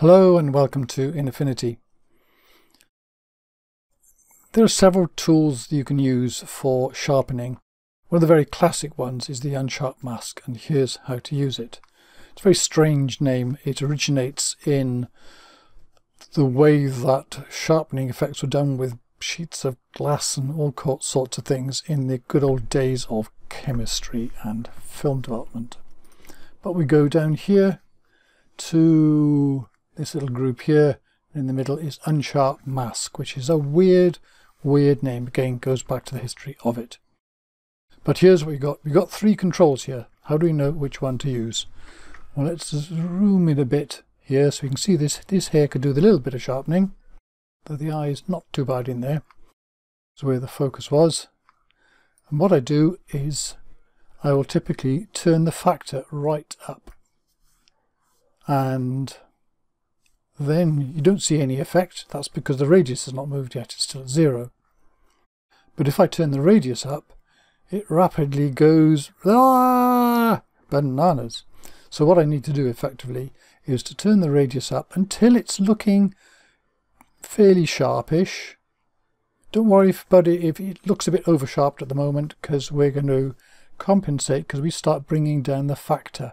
Hello and welcome to InAffinity. There are several tools you can use for sharpening. One of the very classic ones is the unsharp mask and here's how to use it. It's a very strange name. It originates in the way that sharpening effects were done with sheets of glass and all sorts of things in the good old days of chemistry and film development. But we go down here to this little group here in the middle is unsharp mask, which is a weird, weird name. Again, goes back to the history of it. But here's what we've got. We've got three controls here. How do we know which one to use? Well, let's zoom in a bit here so we can see this. This here could do the little bit of sharpening, though the eye is not too bad in there. That's where the focus was. And what I do is I will typically turn the factor right up. And then you don't see any effect. That's because the radius has not moved yet. It's still at zero. But if I turn the radius up, it rapidly goes ah, bananas. So what I need to do effectively is to turn the radius up until it's looking fairly sharpish. Don't worry about it if it looks a bit over sharped at the moment because we're going to compensate because we start bringing down the factor.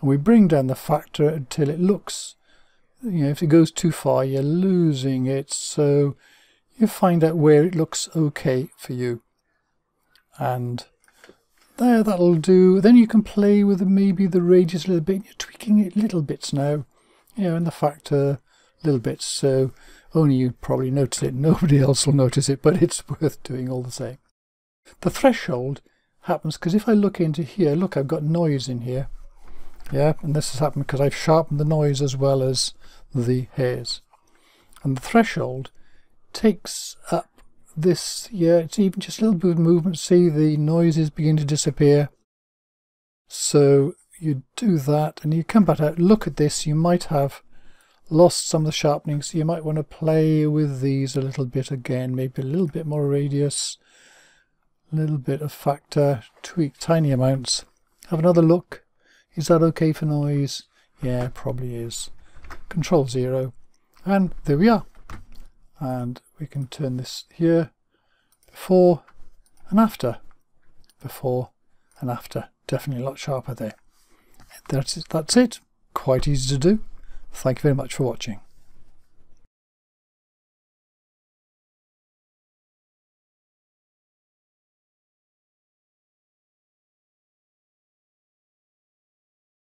And we bring down the factor until it looks you know, if it goes too far, you're losing it. So you find out where it looks okay for you. And there, that'll do. Then you can play with maybe the radius a little bit. You're tweaking it little bits now, you know, and the factor little bits. So only you probably notice it. Nobody else will notice it, but it's worth doing all the same. The threshold happens because if I look into here, look, I've got noise in here. Yeah, and this has happened because I've sharpened the noise as well as the hairs. And the threshold takes up this, yeah, it's even just a little bit of movement. See, the noises begin to disappear. So you do that and you come back out, look at this, you might have lost some of the sharpening, so you might want to play with these a little bit again, maybe a little bit more radius, a little bit of factor, tweak tiny amounts. Have another look. Is that okay for noise? Yeah, probably is. Control 0 and there we are. And we can turn this here before and after. Before and after. Definitely a lot sharper there. That's it. That's it. Quite easy to do. Thank you very much for watching.